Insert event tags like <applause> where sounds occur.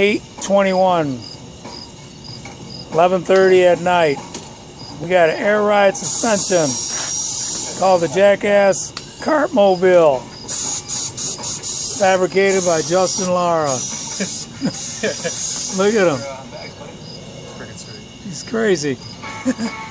821. 11.30 at night. We got an air ride suspension called the Jackass Cartmobile. Fabricated by Justin Lara. <laughs> Look at him. He's crazy. <laughs>